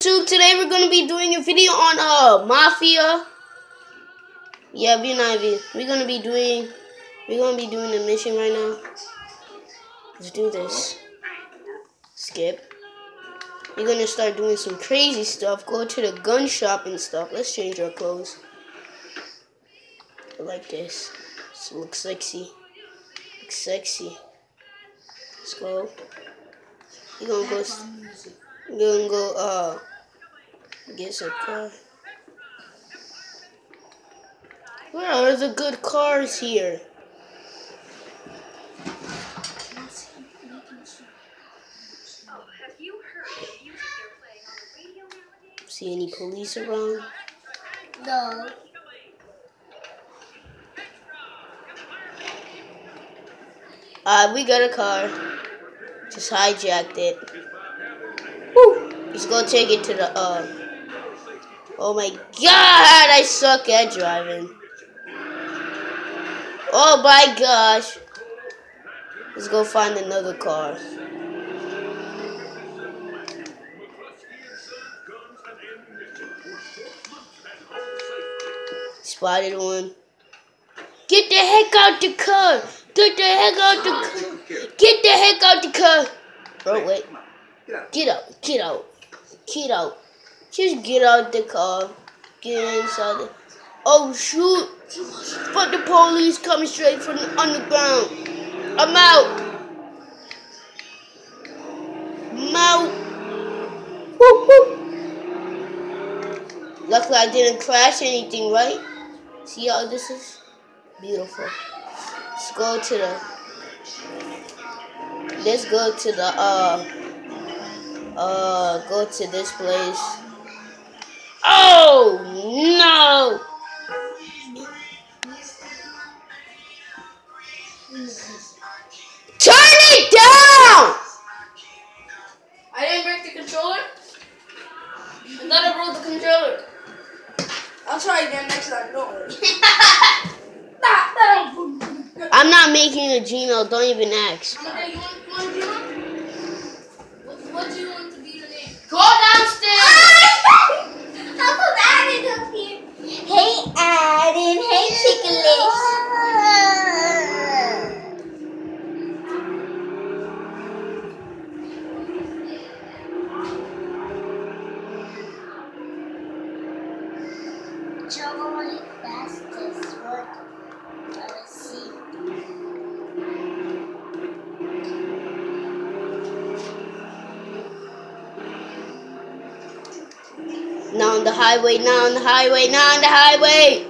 Today we're gonna be doing a video on uh Mafia. Yeah, B9V. We're gonna be doing we're gonna be doing a mission right now. Let's do this. Skip. We're gonna start doing some crazy stuff. Go to the gun shop and stuff. Let's change our clothes. I like this. This looks sexy. Looks sexy. Let's go. We're gonna go. We're gonna go. Uh. Get some car. Where are the good cars here? See any police around? No. Uh, we got a car. Just hijacked it. Woo! Let's go take it to the, uh... Oh my god, I suck at driving. Oh my gosh. Let's go find another car. Spotted one. Get the heck out the car! Get the heck out the car! Get the heck out the car! Bro, oh, wait. Get out, get out, get out. Just get out the car. Get inside. Oh, shoot! But the police coming straight from the underground. I'm out! I'm out! Woo, woo. Luckily I didn't crash anything, right? See how this is? Beautiful. Let's go to the... Let's go to the, uh... Uh, go to this place. Oh, no! Turn it down! I didn't break the controller. I thought I broke the controller. I'll try again next time. Don't worry. nah, that don't. I'm not making a Gino, don't even ask. Okay, you want, you want to do? What, what do you want to be your name? Go downstairs! How come Adam up here? Hey, Adam. Hey, Chickalish. Highway, now on the highway, now on the highway!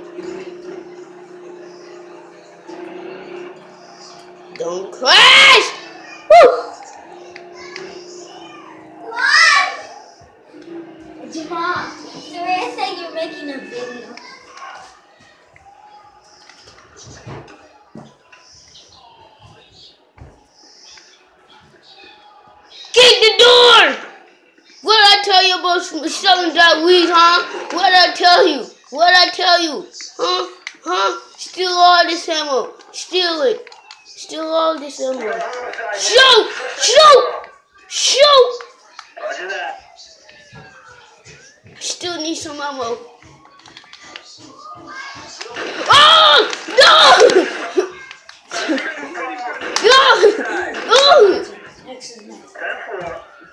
Don't crash! Woo! What? Jamal, Sarah said you're making a video. Get the door! Tell you about selling that weed, huh? What I tell you? What I tell you? Huh? Huh? Steal all this ammo. Steal it. Steal all this ammo. Shoot! Shoot! Shoot! Still need some ammo. Oh! No! No! Oh!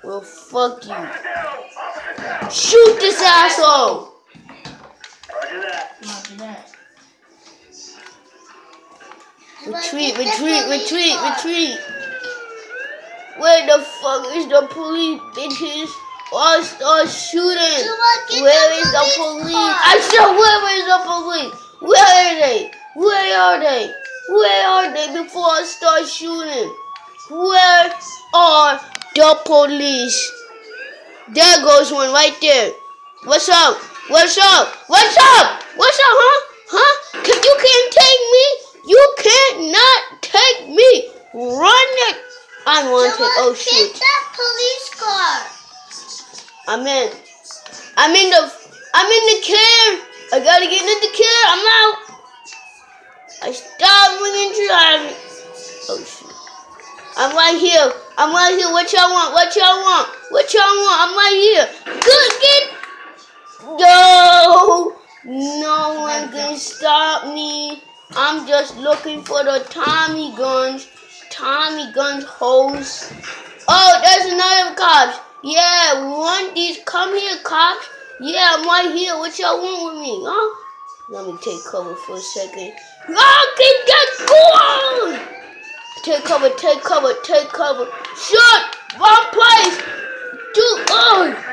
Well, fuck you. Shoot this asshole! Retreat, retreat, retreat, retreat. Where the fuck is the police, bitches? Or start shooting. Where is the police. I said, where is the police? Where are they? Where are they? Where are they before I start shooting? Where are the police? There goes one right there. What's up? What's up? What's up? What's up, huh? Huh? Can, you can't take me. You cannot take me. Run it. Unwanted. Oh Get shoot. that police car. I'm in. I'm in the. I'm in the car. I gotta get in the car. I'm out. I stopped ringing driving. Oh shoot. I'm right here. I'm right here. What y'all want? What y'all want? What y'all want? I'm right here. Good, get. No, no one can stop me. I'm just looking for the Tommy guns. Tommy guns hose. Oh, there's another cops. Yeah, we want these. Come here, cops. Yeah, I'm right here. What y'all want with me, huh? Let me take cover for a second. Oh, keep that going! Take cover, take cover, take cover. Shoot! One place! Two, oh!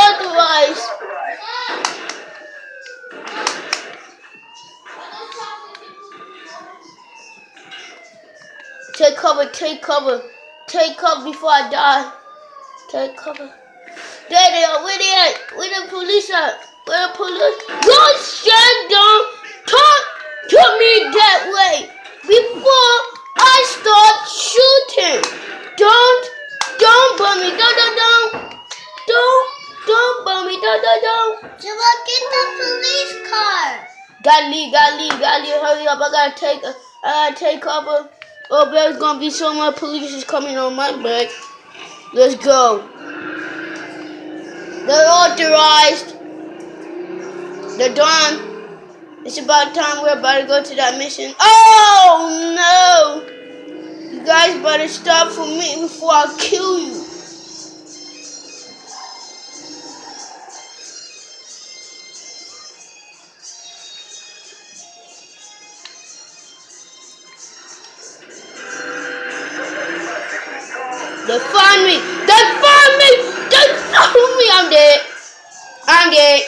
Authorized. Take cover, take cover. Take cover before I die. Take cover. There they are. Where they at? Where the police uh, at? Where the police? Don't stand down. Talk to me that way before I start shooting. Don't, don't bum me. Don't, don't, don't. Don't, don't, don't. So look get the police car. Gotta leave, gotta leave, gotta leave. Hurry up. I gotta take, I gotta take cover. Oh, there's gonna be so much police is coming on my back. Let's go. They're authorized. They're done. It's about time we're about to go to that mission. Oh no! You guys better stop for me before I kill you. They found me! They found me! They found me! I'm dead. I'm dead.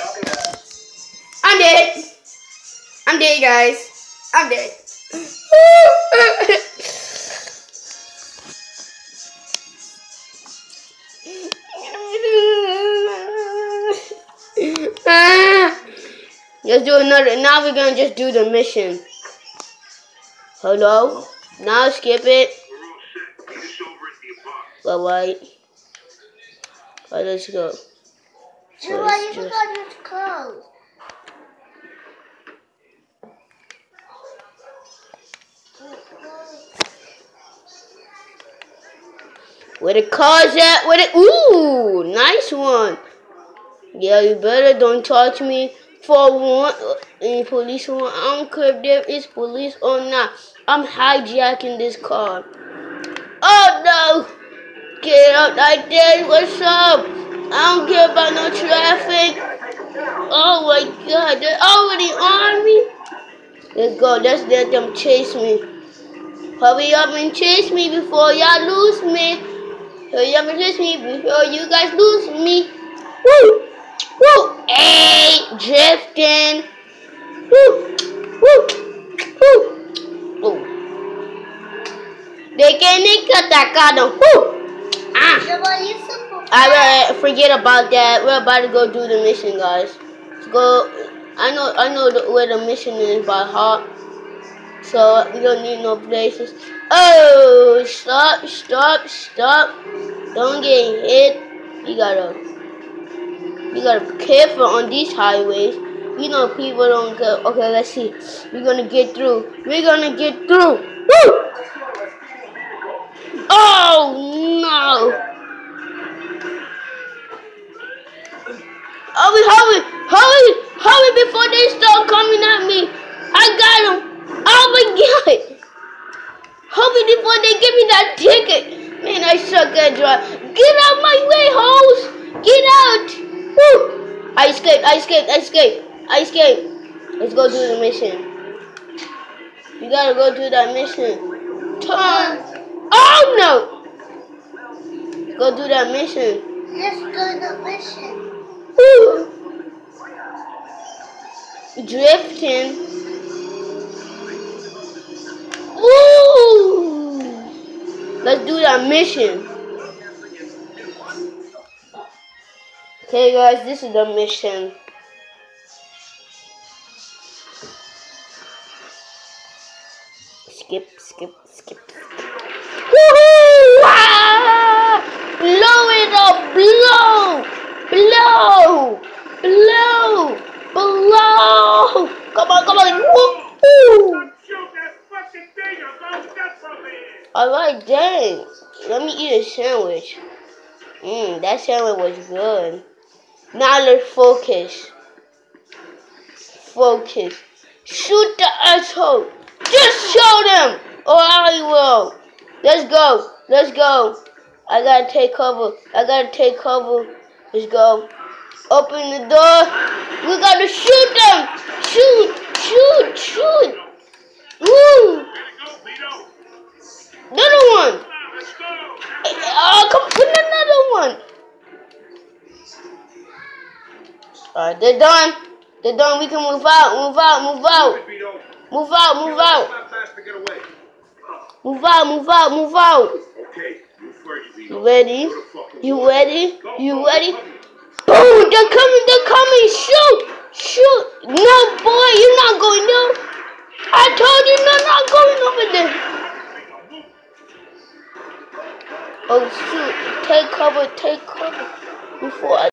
I'm dead. I'm dead, guys. I'm dead. Let's do another. Now we're gonna just do the mission. Hello? Now skip it. Wait. Alright, let's go. So why you forgot your clothes? Where the car's at? Where the ooh, nice one. Yeah, you better don't touch me for one. Any police one. I don't care if there is police or not. I'm hijacking this car. Oh no! Get up like that. What's up? I don't care about no traffic. Oh my god, they're already on me. Let's go. Let's let them chase me. Hurry up and chase me before y'all lose me. Hurry up and chase me before you guys lose me. Woo! Woo! Hey! Drifting. Woo! Woo! Woo! Woo! They can cut that car Woo! So gonna uh, forget about that. We're about to go do the mission, guys. Let's go. I know. I know the, where the mission is by heart. So we don't need no places. Oh, stop! Stop! Stop! Don't get hit. You gotta. You gotta be careful on these highways. You know people don't go. Okay, let's see. We're gonna get through. We're gonna get through. Woo! Oh no! Hurry, hurry, hurry, hurry before they start coming at me. I got them. Oh my god. Hurry before they give me that ticket. Man, I suck at drive. Get out my way, hoes. Get out. Woo. I escaped, I escaped, I escaped. I escaped. Let's go do the mission. You gotta go do that mission. Turn. Oh no. Go do that mission. Let's go to the mission. Woo. Drifting. Woo! Let's do that mission. Okay, guys, this is the mission. Skip, skip, skip. Woohoo! Ah! Blow it up! Blow! Blow! Blow! Blow! Come on, come on! Woo! That here. Alright, dang. Let me eat a sandwich. Mmm, that sandwich was good. Now let's focus. Focus. Shoot the asshole. Just show them, or I will. Let's go. Let's go. I gotta take cover. I gotta take cover. Let's go. Open the door. We gotta shoot them. Shoot, shoot, shoot. Woo. Another one. Oh, come on, another one. Alright, they're done. They're done. We can move out, move out, move out. Move out, move out. Move out, move out, move out. You ready? You ready? You ready? Boom! They're coming, they're coming! Shoot! Shoot! No, boy, you're not going there. I told you, no, not going over there. Oh shoot, take cover, take cover before I